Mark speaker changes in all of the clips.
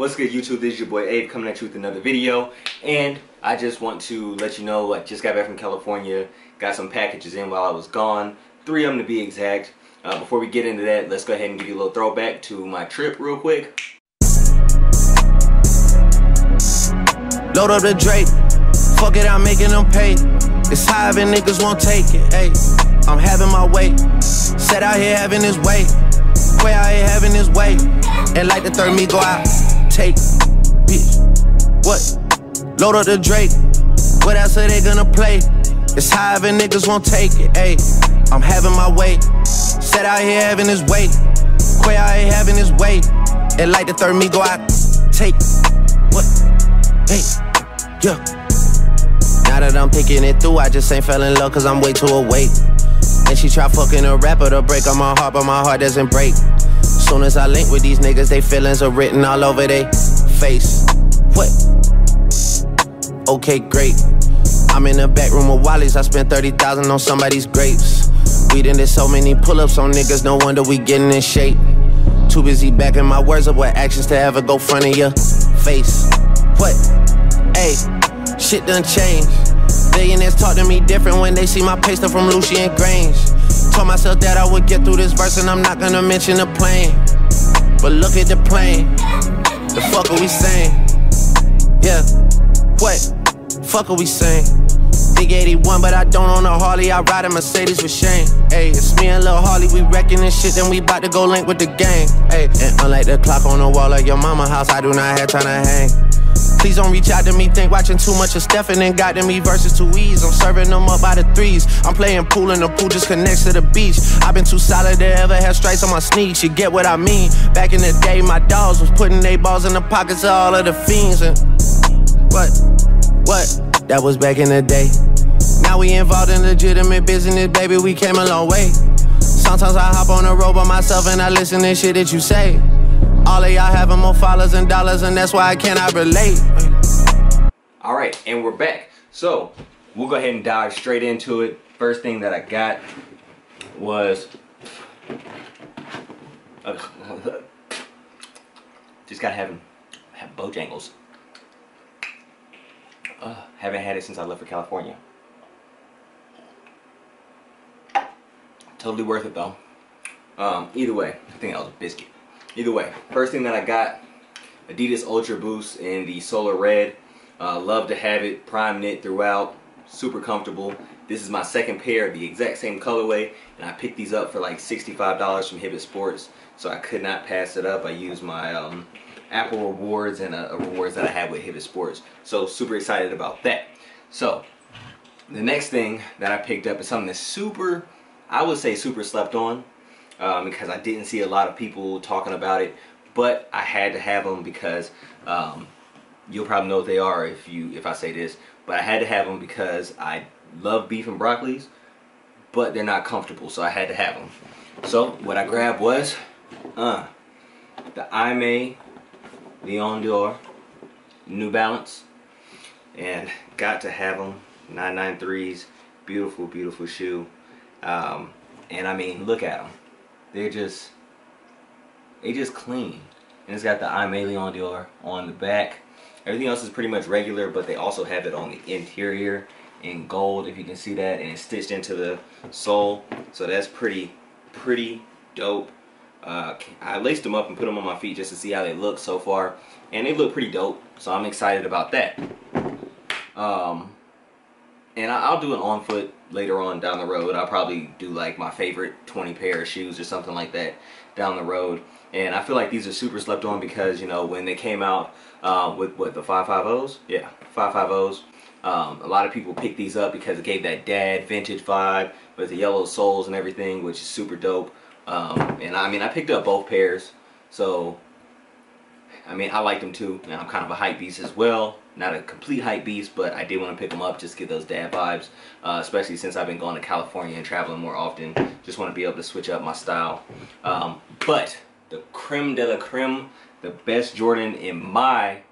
Speaker 1: What's good YouTube? This is your boy Abe coming at you with another video and I just want to let you know I just got back from California got some packages in while I was gone three of them to be exact. Uh, before we get into that let's go ahead and give you a little throwback to my trip real quick.
Speaker 2: Load up the Drake. Fuck it I'm making them pay. It's high and niggas won't take it hey. I'm having my way. Set out here having his way. Way out here having his way. And like the third me go out take, bitch. What? Load up the Drake. What else are they gonna play? It's high and niggas won't take it. Ayy, I'm having my way. Set out here having his way. Quay out here having his way. And like the third me go out, take. What? Hey, yeah. Now that I'm picking it through, I just ain't fell in love cause I'm way too awake. And she try fucking a rapper to break on my heart, but my heart doesn't break. Soon as I link with these niggas, they feelings are written all over their face. What? Okay, great. I'm in the back room of Wally's. I spent 30,000 on somebody's grapes. We done did so many pull-ups on niggas, no wonder we getting in shape. Too busy backing my words up with actions to ever go front of your face. What? Hey, shit done changed. Billionaires talk to me different when they see my paste up from Lucian Grainge. Told myself that I would get through this verse and I'm not gonna mention the plane. But look at the plane. The fuck are we saying? Yeah. What? Fuck are we saying? Big 81, but I don't own a Harley. I ride a Mercedes with Shane. Hey, it's me and Lil Harley. We wrecking this shit, then we bout to go link with the gang. Hey, and unlike the clock on the wall of your mama house, I do not have time to hang. Please don't reach out to me, think watching too much of Stefan and got to me versus two E's. I'm serving them up by the threes. I'm playing pool and the pool just connects to the beach. I've been too solid to ever have stripes on my sneaks. You get what I mean? Back in the day, my dogs was putting their balls in the pockets of all of the fiends. And what? What? That was back in the day. Now we involved in legitimate business, baby. We came a long way. Sometimes I hop on the road by myself and I listen to shit that you say. All of y'all having more followers and dollars, and that's why I cannot relate.
Speaker 1: All right, and we're back. So we'll go ahead and dive straight into it. First thing that I got was uh, just gotta have have Bojangles. Uh, haven't had it since I left for California. Totally worth it though. Um, either way, I think that was a biscuit. Either way, first thing that I got, Adidas Ultra Boost in the Solar Red. Uh, love to have it, prime knit throughout, super comfortable. This is my second pair, of the exact same colorway, and I picked these up for like $65 from Hibbett Sports, so I could not pass it up. I used my um, Apple rewards and uh, rewards that I had with Hibbett Sports, so super excited about that. So, the next thing that I picked up is something that's super, I would say super slept on um, because I didn't see a lot of people talking about it. But I had to have them because um, you'll probably know what they are if you if I say this. But I had to have them because I love beef and broccolis, but they're not comfortable, so I had to have them. So what I grabbed was uh, the Aimé Leon Dore New Balance, and got to have them 993s. Beautiful, beautiful shoe. Um, and I mean, look at them they're just they just clean. And it's got the Aimé Leon Dore on the back. Everything else is pretty much regular, but they also have it on the interior in gold, if you can see that, and it's stitched into the sole. So that's pretty, pretty dope. Uh, I laced them up and put them on my feet just to see how they look so far, and they look pretty dope. So I'm excited about that. Um, and I'll do an on foot later on down the road. I'll probably do like my favorite 20 pair of shoes or something like that down the road. And I feel like these are super slept on because, you know, when they came out uh, with what, the 550s? Yeah, 550s. Um, a lot of people picked these up because it gave that dad vintage vibe with the yellow soles and everything, which is super dope. Um, and I mean, I picked up both pairs. So, I mean, I like them too. And I'm kind of a hype beast as well not a complete hype beast, but I did want to pick them up, just get those dad vibes, uh, especially since I've been going to California and traveling more often. Just want to be able to switch up my style. Um, but the creme de la creme, the best Jordan in my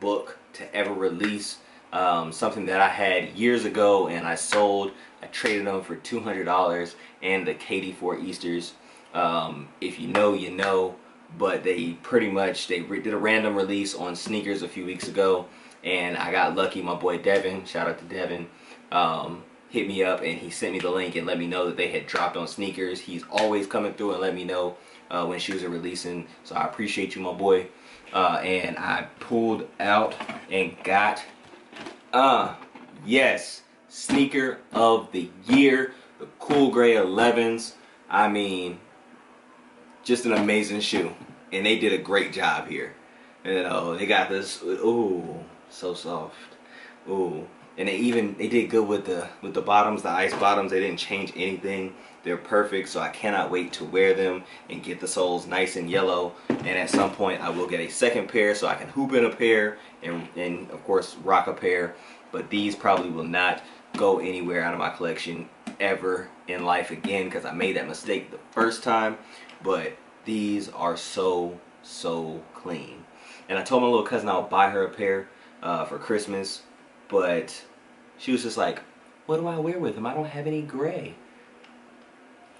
Speaker 1: book to ever release, um, something that I had years ago and I sold. I traded them for $200 and the KD4 Easters. Um, if you know, you know. But they pretty much they did a random release on sneakers a few weeks ago, and I got lucky. My boy Devin, shout out to Devin, um, hit me up and he sent me the link and let me know that they had dropped on sneakers. He's always coming through and let me know uh, when shoes are releasing. So I appreciate you, my boy. Uh, and I pulled out and got, uh, yes, sneaker of the year, the Cool Gray 11s. I mean, just an amazing shoe. And they did a great job here. You know, they got this, ooh, so soft. Ooh. And they even, they did good with the, with the bottoms, the ice bottoms. They didn't change anything. They're perfect, so I cannot wait to wear them and get the soles nice and yellow. And at some point, I will get a second pair so I can hoop in a pair and, and of course, rock a pair. But these probably will not go anywhere out of my collection ever in life again because I made that mistake the first time. But these are so, so clean. And I told my little cousin I would buy her a pair uh, for Christmas, but she was just like, what do I wear with them? I don't have any gray.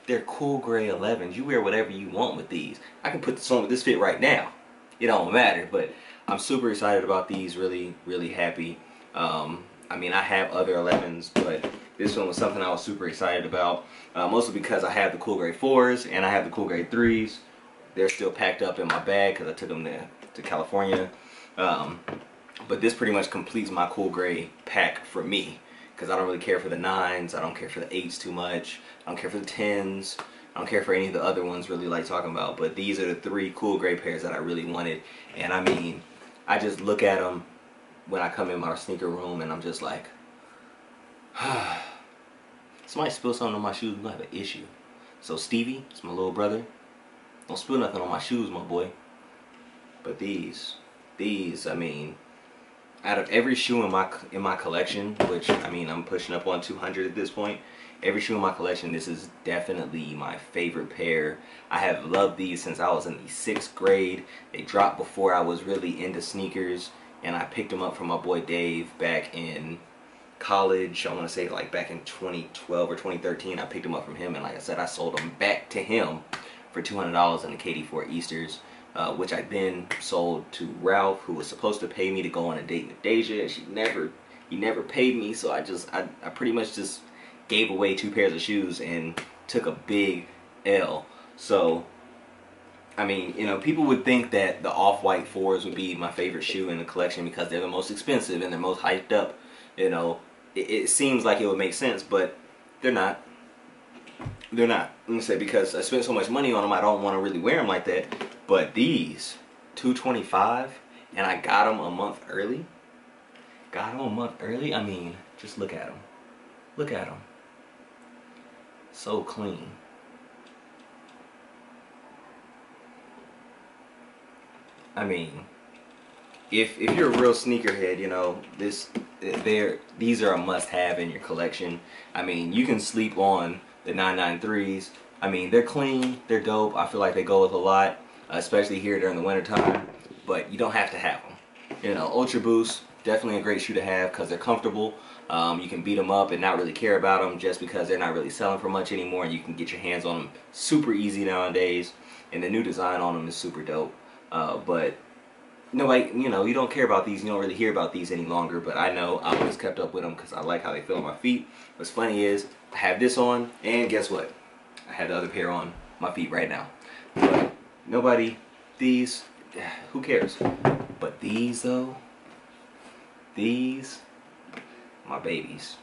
Speaker 1: They're cool gray 11s. You wear whatever you want with these. I can put this on with this fit right now. It don't matter, but I'm super excited about these. Really, really happy. Um, I mean, I have other 11s, but this one was something I was super excited about. Uh, mostly because I have the cool gray 4s and I have the cool gray 3s. They're still packed up in my bag because I took them to, to California. Um, but this pretty much completes my cool gray pack for me because I don't really care for the 9s. I don't care for the 8s too much. I don't care for the 10s. I don't care for any of the other ones really like talking about. But these are the three cool gray pairs that I really wanted. And I mean, I just look at them when I come in my sneaker room and I'm just like, somebody spill something on my shoes, we're gonna have an issue. So Stevie, it's my little brother, don't spill nothing on my shoes, my boy. But these, these, I mean, out of every shoe in my in my collection, which I mean I'm pushing up on 200 at this point, every shoe in my collection, this is definitely my favorite pair. I have loved these since I was in the sixth grade. They dropped before I was really into sneakers, and I picked them up from my boy Dave back in college. I want to say like back in 2012 or 2013. I picked them up from him, and like I said, I sold them back to him for $200 in the KD4 Easters. Uh, which I then sold to Ralph, who was supposed to pay me to go on a date with Deja, and she never, he never paid me, so I just, I, I pretty much just gave away two pairs of shoes and took a big L. So, I mean, you know, people would think that the off-white fours would be my favorite shoe in the collection because they're the most expensive and they're most hyped up. You know, it, it seems like it would make sense, but they're not. They're not. Me say because I spent so much money on them, I don't want to really wear them like that. But these, 225 and I got them a month early. Got them a month early. I mean, just look at them. Look at them. So clean. I mean, if if you're a real sneakerhead, you know this. They're these are a must-have in your collection. I mean, you can sleep on the 993s. I mean, they're clean, they're dope. I feel like they go with a lot, especially here during the wintertime. But you don't have to have them. You know, Ultra Boost definitely a great shoe to have because they're comfortable. Um, you can beat them up and not really care about them just because they're not really selling for much anymore. And you can get your hands on them super easy nowadays. And the new design on them is super dope. Uh, but nobody, you know, you don't care about these. You don't really hear about these any longer. But I know I always kept up with them because I like how they feel on my feet. What's funny is I have this on, and guess what? I have the other pair on my feet right now. But nobody, these, who cares? But these though, these, my babies.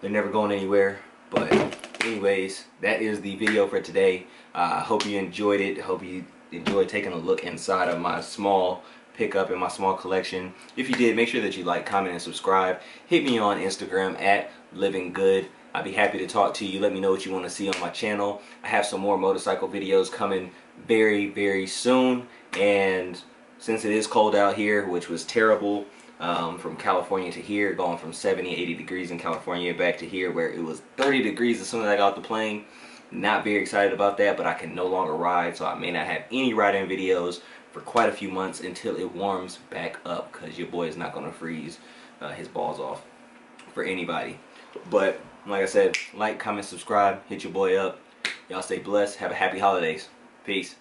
Speaker 1: They're never going anywhere. But anyways, that is the video for today. I uh, hope you enjoyed it. Hope you enjoyed taking a look inside of my small pickup in my small collection. If you did, make sure that you like, comment, and subscribe. Hit me on Instagram at Living Good. I'd be happy to talk to you. Let me know what you want to see on my channel. I have some more motorcycle videos coming very, very soon. And since it is cold out here, which was terrible, um, from California to here, going from 70, 80 degrees in California back to here where it was 30 degrees as soon as I got off the plane. Not very excited about that, but I can no longer ride, so I may not have any riding videos for quite a few months until it warms back up because your boy is not going to freeze uh, his balls off for anybody. But like I said, like, comment, subscribe, hit your boy up. Y'all stay blessed. Have a happy holidays. Peace.